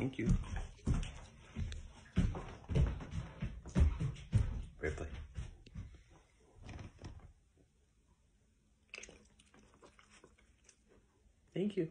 Thank you. Ripley. Thank you.